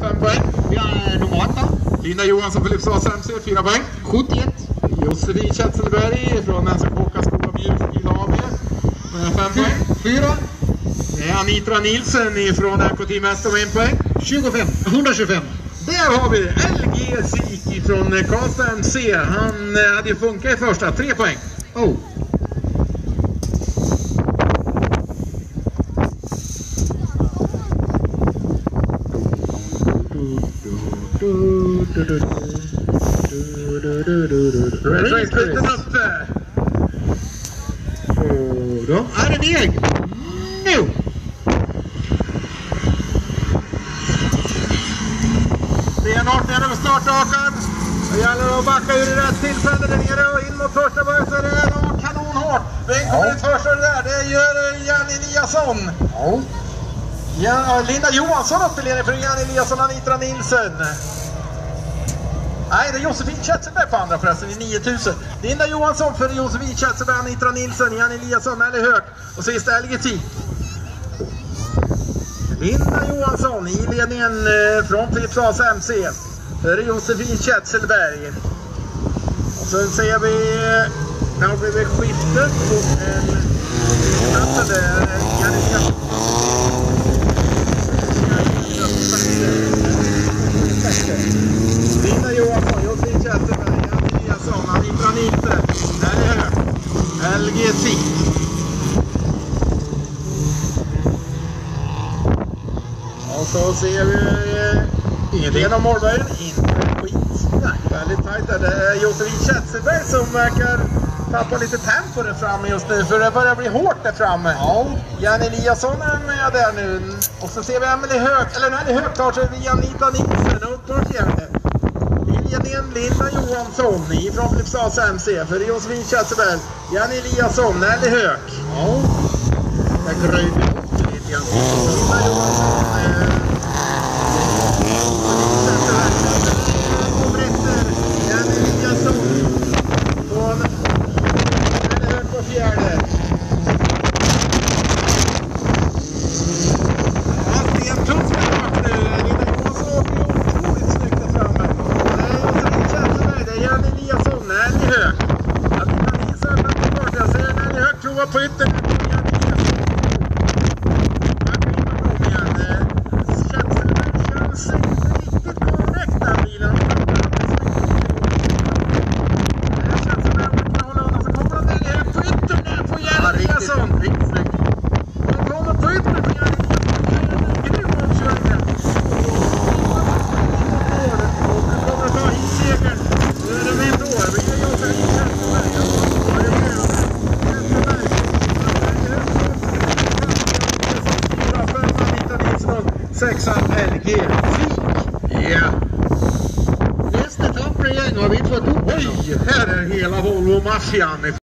5 poäng. Vi har nummer 8. Linda Johansson, Filipstads MC, 4 poäng. 71. Josefin Kjetselberg från NC Håkaskola Mjukbil AB med 5 poäng. 4. Det är Anitra Nilsen från Estor med 1 poäng. 25. 125. Där har vi LG Sik från Karlstad MC. Han eh, hade ju funkat i första, 3 poäng. Oh. Racebilden uppe. Och då är det deg. Nu! Stenhårt nere på starthakan. Det gäller att backa ur i rätt tillfälle där nere och in mot första början så är det kanonhårt. Vem kommer Ja. ut först och det där? Det gör Janne Eliasson. Ja. Ja, Linda Johansson upp i ledning för Jan Eliasson och Anitra Nilsen. Nej, det är Josefin Kjetselberg på andra förresten i 9000. Linda Johansson för Josefin Kjetselberg, Anitra Nilsen, Jan Eliasson, Ellie Höök och sist LGT. Linda Johansson i ledningen eh, från Filipstads MC. För Josefin Kjetselberg. Och sen ser vi, eh, det har blivit skifte på en där eh, Jan Eliasson Linda Johansson, Josefin Kjetterberg, Jan Eliasson, Anitra Nilsen, Nelly Höök, LG Sik. Och så ser vi eh, ingenting genom målbergen, inte skit. Nej, väldigt tajt där. Det är Josefin Kjetterberg som verkar tappa lite tempo där framme just nu, för det börjar bli hårt där framme. Ja. Jan Eliasson är med där nu. Och så ser vi Emelie Höök, eller Nelly Höök tar sig via Anita Nilsen upp på fjärde. Ledningen Linda Johansson ifrån Filipstads MC för Josefin Kjetterberg. Jan Eliasson, Nelly Höök. Ja. Dröjde vi upp lite grann. Linda Johansson. eh, Kommer efter Jan Eliasson. Från Nelly Höök på fjärde. Ja, det är en tuff start nu. Linda Johansson åker ju otroligt snyggt där framme. Det är Josefin Kjetterberg, det är Jan Eliasson, Nelly Höök. Anita Nilsson öppnar på fart. Jag ser Nelly Höök prova på yttern. Jan Eliasson. Här kommer de igen. Eh, Kjetterberg känns inte riktigt korrekt den bilen. Det känns som att man kan hålla undan. Så kommer de Nelly Höök på yttern där på Jan Eliasson. Riktigt snyggt. Han kommer på yttern för Jan Eliasson. Grym omkörning. Och kommer att ta hit segern. Nu är det vem då? Det blir Josefin Kjetterberg. Ja, det blir det. Kjetterberg. Fyra, fem, Anita Nilsson. Sexa, LG Fik. Ja. Nästa etapp vi två toppen. Oj, här är hela Volvo-maffian.